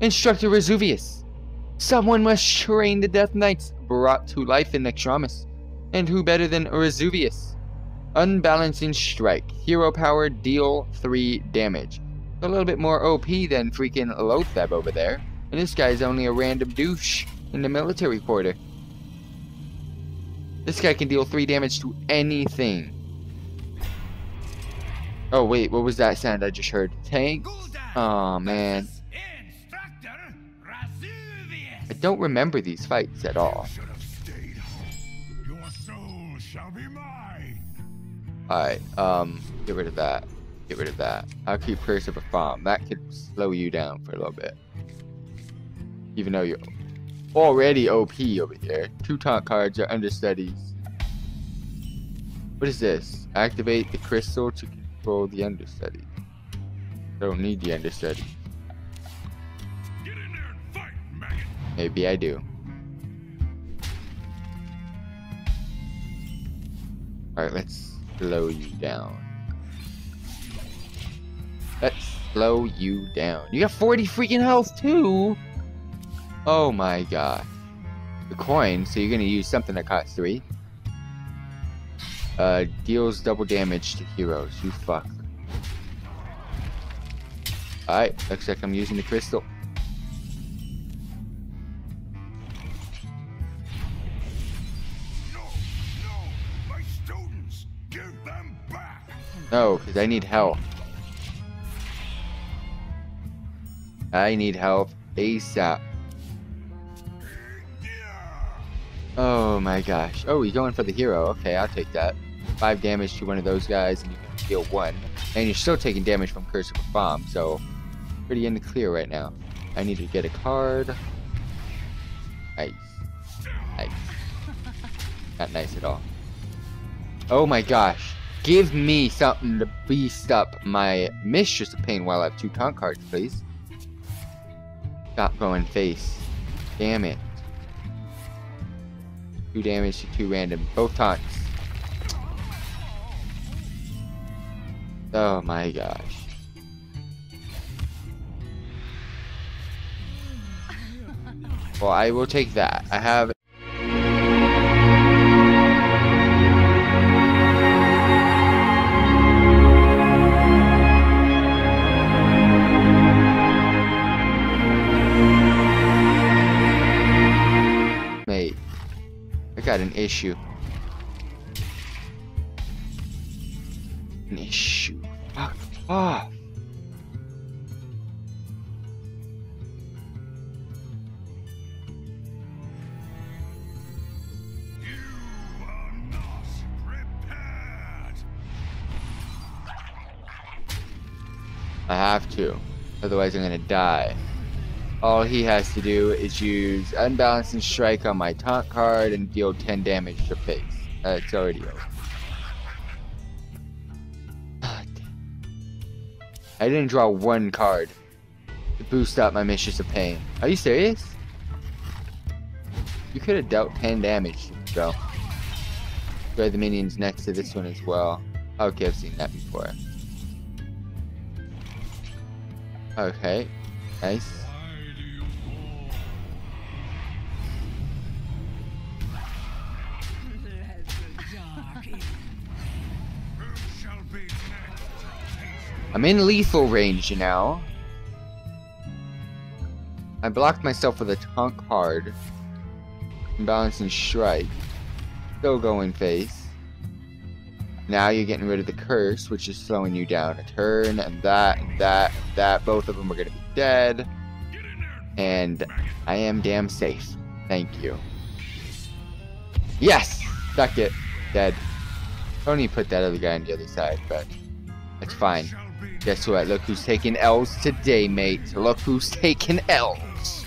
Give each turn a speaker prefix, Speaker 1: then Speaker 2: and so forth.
Speaker 1: Instructor Razuvious. Someone must train the Death Knights brought to life in Naxxramas. And who better than Razuvious? Unbalancing Strike. Hero power, deal 3 damage. A little bit more OP than freaking Loatheb over there. And this guy's only a random douche in the military quarter. This guy can deal 3 damage to anything. Oh wait, what was that sound I just heard? Tank? Oh man. I don't remember these fights at all.
Speaker 2: Should have stayed home. Your soul shall be mine.
Speaker 1: Alright, um, get rid of that. Get rid of that. I'll keep Curse of Rafaam. That could slow you down for a little bit. Even though you're already OP over here. Two taunt cards are understudies. What is this? Activate the crystal to control the understudy. Don't need the understudy. Maybe I do. Alright, let's slow you down. Let's slow you down. You got 40 freaking health too! Oh my god. The coin, so you're gonna use something that costs 3. Uh, deals double damage to heroes. You fuck. Alright, looks like I'm using the crystal.
Speaker 2: No,
Speaker 1: because I need help. I need help ASAP. Oh my gosh. Oh, you're going for the hero. Okay, I'll take that. Five damage to one of those guys, and you can deal one. And you're still taking damage from Curse of Rafaam, so pretty in the clear right now. I need to get a card. Nice. Nice. Not nice at all. Oh my gosh. Give me something to beast up my Mistress of Pain while I have two taunt cards, please. Stop going face. Damn it. Two damage to two random. Both taunts. Oh my gosh. Well, I will take that. I have I got an issue. An issue. Fuck
Speaker 2: prepared.
Speaker 1: I have to. Otherwise, I'm gonna die. All he has to do is use Unbalancing Strike on my taunt card and deal 10 damage to face. Uh, it's already over. I didn't draw one card to boost up my Mistress of Pain. Are you serious? You could have dealt 10 damage, bro. Destroy the minions next to this one as well. Okay, I've seen that before. Okay, nice. I'm in lethal range now. I blocked myself with a taunt card. Balancing strike. Still going face. Now you're getting rid of the curse, which is slowing you down a turn, and that, and that, and that. Both of them are gonna be dead. And I am damn safe. Thank you. Yes! Stuck it. Dead. Don't put that other guy on the other side, but that's fine. Guess what? Look who's taking L's today, mate. Look who's taking L's.